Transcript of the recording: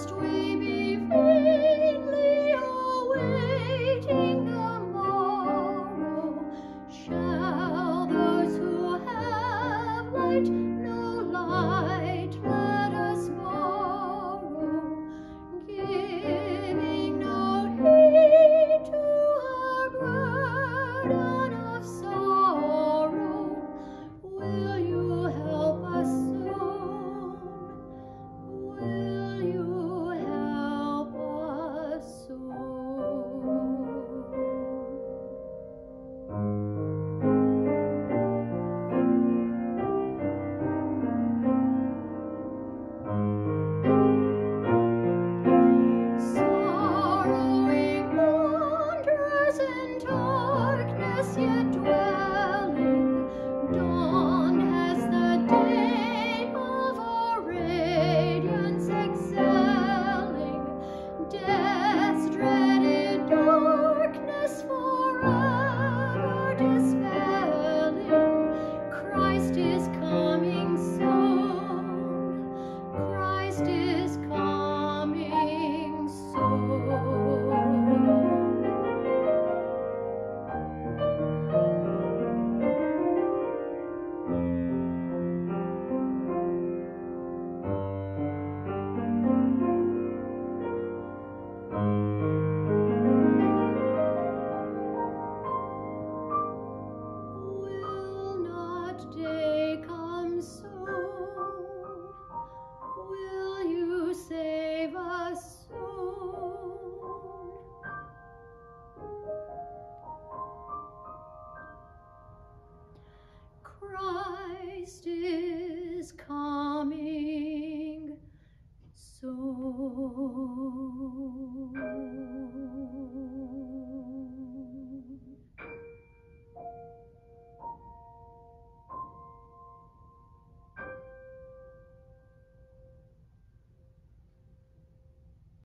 Story. Christ is coming.